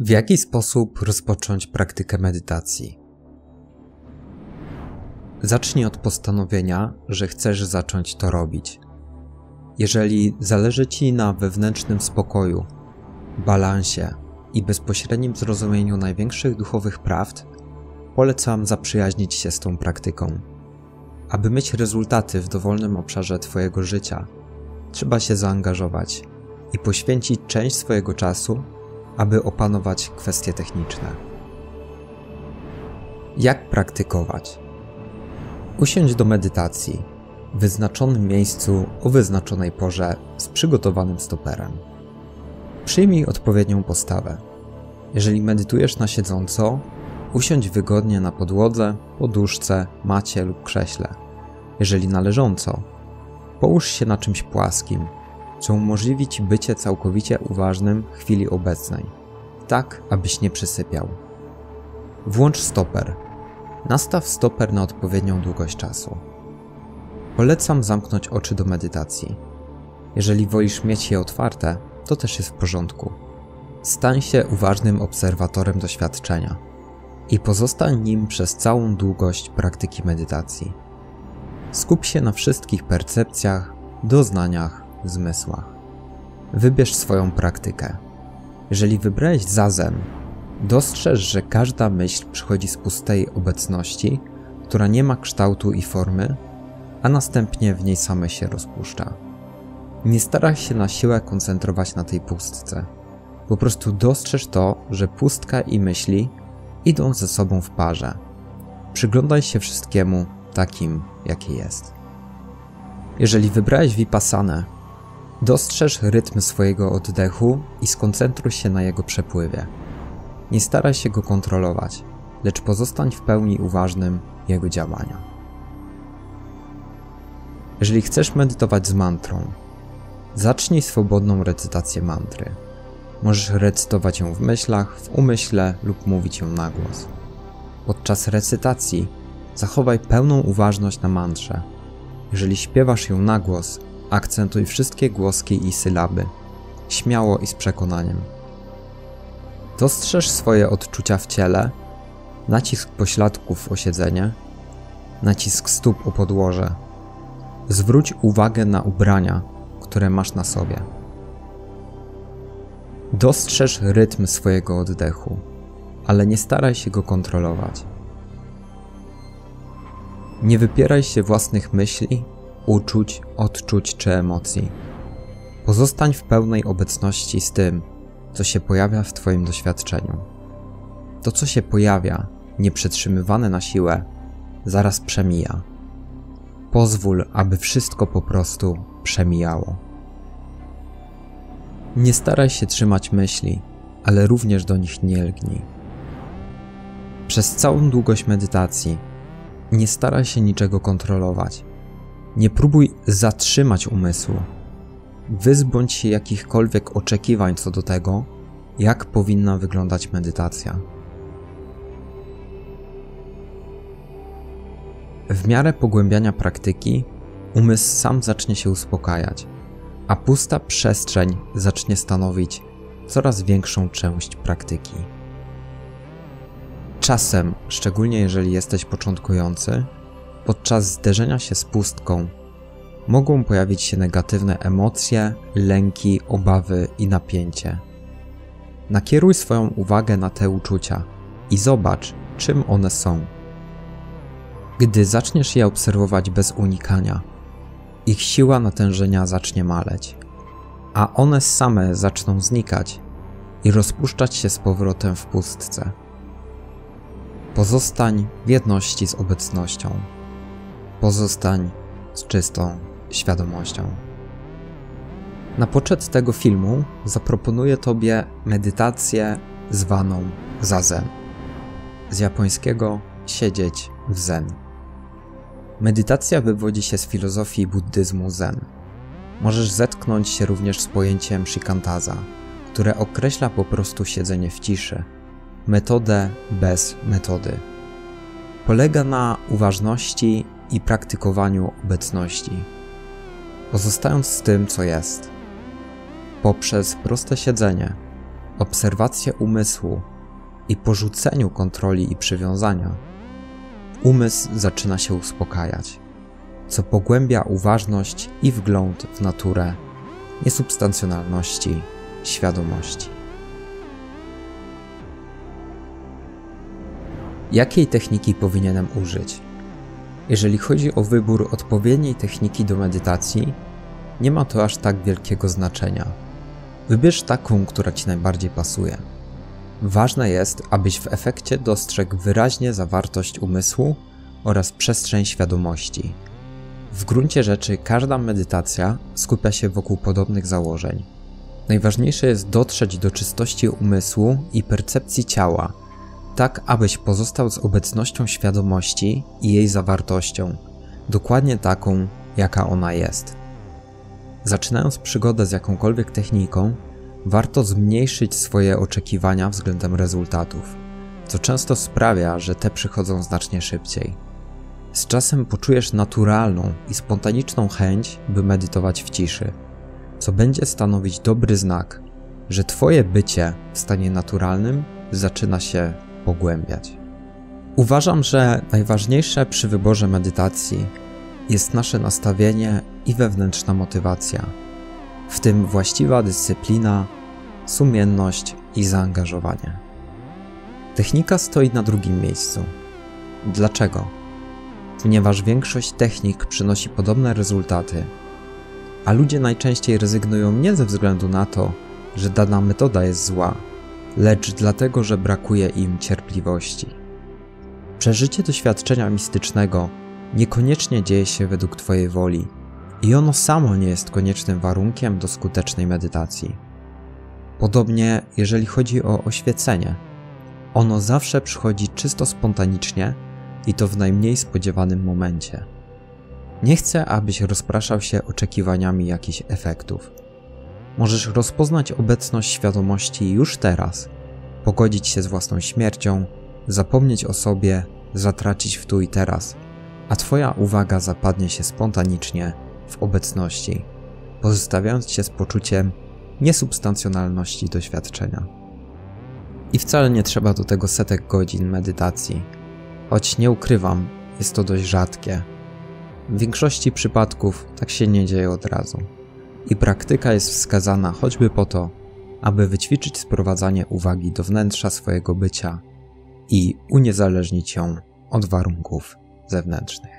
W jaki sposób rozpocząć praktykę medytacji? Zacznij od postanowienia, że chcesz zacząć to robić. Jeżeli zależy Ci na wewnętrznym spokoju, balansie i bezpośrednim zrozumieniu największych duchowych prawd, polecam zaprzyjaźnić się z tą praktyką. Aby mieć rezultaty w dowolnym obszarze Twojego życia, trzeba się zaangażować i poświęcić część swojego czasu aby opanować kwestie techniczne. Jak praktykować? Usiądź do medytacji w wyznaczonym miejscu o wyznaczonej porze z przygotowanym stoperem. Przyjmij odpowiednią postawę. Jeżeli medytujesz na siedząco, usiądź wygodnie na podłodze, poduszce, macie lub krześle. Jeżeli na leżąco, połóż się na czymś płaskim, co umożliwi Ci bycie całkowicie uważnym w chwili obecnej, tak abyś nie przysypiał. Włącz stoper. Nastaw stoper na odpowiednią długość czasu. Polecam zamknąć oczy do medytacji. Jeżeli wolisz mieć je otwarte, to też jest w porządku. Stań się uważnym obserwatorem doświadczenia i pozostań nim przez całą długość praktyki medytacji. Skup się na wszystkich percepcjach, doznaniach zmysłach. Wybierz swoją praktykę. Jeżeli wybrałeś zazen, dostrzeż, że każda myśl przychodzi z pustej obecności, która nie ma kształtu i formy, a następnie w niej same się rozpuszcza. Nie staraj się na siłę koncentrować na tej pustce. Po prostu dostrzeż to, że pustka i myśli idą ze sobą w parze. Przyglądaj się wszystkiemu takim, jakie jest. Jeżeli wybrałeś Vipassanę, Dostrzeż rytm swojego oddechu i skoncentruj się na jego przepływie. Nie staraj się go kontrolować, lecz pozostań w pełni uważnym jego działania. Jeżeli chcesz medytować z mantrą, zacznij swobodną recytację mantry. Możesz recytować ją w myślach, w umyśle lub mówić ją na głos. Podczas recytacji zachowaj pełną uważność na mantrze. Jeżeli śpiewasz ją na głos, Akcentuj wszystkie głoski i sylaby, śmiało i z przekonaniem. Dostrzeż swoje odczucia w ciele, nacisk pośladków o siedzenie, nacisk stóp o podłoże. Zwróć uwagę na ubrania, które masz na sobie. Dostrzeż rytm swojego oddechu, ale nie staraj się go kontrolować. Nie wypieraj się własnych myśli uczuć, odczuć czy emocji. Pozostań w pełnej obecności z tym, co się pojawia w Twoim doświadczeniu. To, co się pojawia, nieprzetrzymywane na siłę, zaraz przemija. Pozwól, aby wszystko po prostu przemijało. Nie staraj się trzymać myśli, ale również do nich nie lgnij. Przez całą długość medytacji nie staraj się niczego kontrolować nie próbuj zatrzymać umysłu. Wyzbądź się jakichkolwiek oczekiwań co do tego, jak powinna wyglądać medytacja. W miarę pogłębiania praktyki, umysł sam zacznie się uspokajać, a pusta przestrzeń zacznie stanowić coraz większą część praktyki. Czasem, szczególnie jeżeli jesteś początkujący, Podczas zderzenia się z pustką mogą pojawić się negatywne emocje, lęki, obawy i napięcie. Nakieruj swoją uwagę na te uczucia i zobacz, czym one są. Gdy zaczniesz je obserwować bez unikania, ich siła natężenia zacznie maleć, a one same zaczną znikać i rozpuszczać się z powrotem w pustce. Pozostań w jedności z obecnością. Pozostań z czystą świadomością. Na poczet tego filmu zaproponuję Tobie medytację zwaną zazen. Z japońskiego siedzieć w zen. Medytacja wywodzi się z filozofii buddyzmu zen. Możesz zetknąć się również z pojęciem shikantaza, które określa po prostu siedzenie w ciszy, metodę bez metody. Polega na uważności i praktykowaniu obecności, pozostając z tym, co jest. Poprzez proste siedzenie obserwację umysłu i porzuceniu kontroli i przywiązania, umysł zaczyna się uspokajać, co pogłębia uważność i wgląd w naturę niesubstancjonalności świadomości. Jakiej techniki powinienem użyć? Jeżeli chodzi o wybór odpowiedniej techniki do medytacji, nie ma to aż tak wielkiego znaczenia. Wybierz taką, która Ci najbardziej pasuje. Ważne jest, abyś w efekcie dostrzegł wyraźnie zawartość umysłu oraz przestrzeń świadomości. W gruncie rzeczy każda medytacja skupia się wokół podobnych założeń. Najważniejsze jest dotrzeć do czystości umysłu i percepcji ciała, tak abyś pozostał z obecnością świadomości i jej zawartością, dokładnie taką, jaka ona jest. Zaczynając przygodę z jakąkolwiek techniką, warto zmniejszyć swoje oczekiwania względem rezultatów, co często sprawia, że te przychodzą znacznie szybciej. Z czasem poczujesz naturalną i spontaniczną chęć, by medytować w ciszy, co będzie stanowić dobry znak, że Twoje bycie w stanie naturalnym zaczyna się pogłębiać. Uważam, że najważniejsze przy wyborze medytacji jest nasze nastawienie i wewnętrzna motywacja, w tym właściwa dyscyplina, sumienność i zaangażowanie. Technika stoi na drugim miejscu. Dlaczego? Ponieważ większość technik przynosi podobne rezultaty, a ludzie najczęściej rezygnują nie ze względu na to, że dana metoda jest zła, lecz dlatego, że brakuje im cierpliwości. Przeżycie doświadczenia mistycznego niekoniecznie dzieje się według Twojej woli i ono samo nie jest koniecznym warunkiem do skutecznej medytacji. Podobnie, jeżeli chodzi o oświecenie, ono zawsze przychodzi czysto spontanicznie i to w najmniej spodziewanym momencie. Nie chcę, abyś rozpraszał się oczekiwaniami jakichś efektów. Możesz rozpoznać obecność świadomości już teraz, pogodzić się z własną śmiercią, zapomnieć o sobie, zatracić w tu i teraz, a Twoja uwaga zapadnie się spontanicznie w obecności, pozostawiając Cię z poczuciem niesubstancjonalności doświadczenia. I wcale nie trzeba do tego setek godzin medytacji, choć nie ukrywam, jest to dość rzadkie. W większości przypadków tak się nie dzieje od razu i praktyka jest wskazana choćby po to, aby wyćwiczyć sprowadzanie uwagi do wnętrza swojego bycia i uniezależnić ją od warunków zewnętrznych.